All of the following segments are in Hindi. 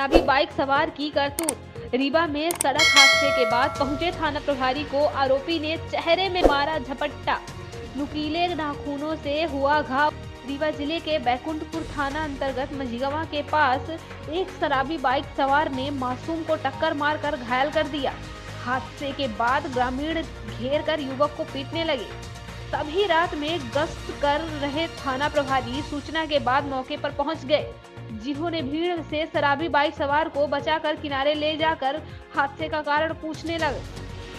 शराबी बाइक सवार की करतूत। रीवा में सड़क हादसे के बाद पहुँचे थाना प्रभारी को आरोपी ने चेहरे में मारा झपट्टा। नुकीले नाखूनों से हुआ घाव। रीवा ज़िले के बैकुंठपुर थाना अंतर्गत मझिगवा के पास एक शराबी बाइक सवार ने मासूम को टक्कर मारकर घायल कर दिया। हादसे के बाद ग्रामीण घेर कर युवक को पीटने लगे। तभी रात में गश्त कर रहे थाना प्रभारी सूचना के बाद मौके पर पहुँच गए। जिन्होंने भीड़ से शराबी बाइक सवार को बचाकर किनारे ले जाकर हादसे का कारण पूछने लगे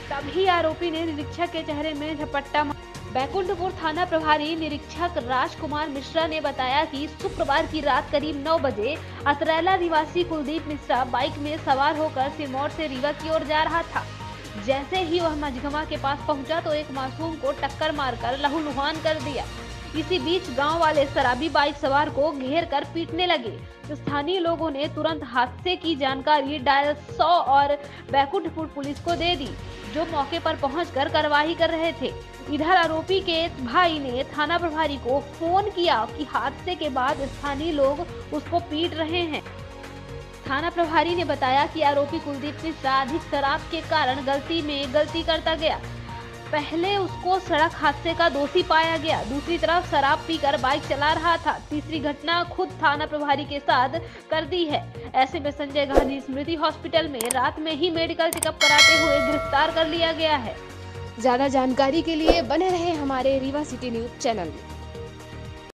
तभी आरोपी ने निरीक्षक के चेहरे में झपट्टा मारा। बैकुंठपुर थाना प्रभारी निरीक्षक राजकुमार मिश्रा ने बताया कि शुक्रवार की रात करीब 9 बजे अतरैला निवासी कुलदीप मिश्रा बाइक में सवार होकर सिरमौर से रीवा की ओर जा रहा था जैसे ही वह मझगमा के पास पहुँचा तो एक मासूम को टक्कर मारकर लहूलुहान कर दिया इसी बीच गाँव वाले शराबी बाइक सवार को घेर कर पीटने लगे। स्थानीय लोगों ने तुरंत हादसे की जानकारी डायल 100 और बैकुंठपुर पुलिस को दे दी, जो मौके पर पहुंचकर कार्रवाई कर रहे थे। इधर आरोपी के भाई ने थाना प्रभारी को फ़ोन किया कि हादसे के बाद स्थानीय लोग उसको पीट रहे हैं। थाना प्रभारी ने बताया कि आरोपी कुलदीप मिश्रा अधिक शराब के कारण गलती में गलती करता गया। पहले उसको सड़क हादसे का दोषी पाया गया। दूसरी तरफ़ शराब पीकर बाइक चला रहा था। तीसरी घटना खुद थाना प्रभारी के साथ कर दी है। ऐसे में संजय गांधी स्मृति हॉस्पिटल में रात में ही मेडिकल चेकअप कराते हुए गिरफ़्तार कर लिया गया है। ज़्यादा जानकारी के लिए बने रहे हमारे रीवा सिटी न्यूज़ चैनल। में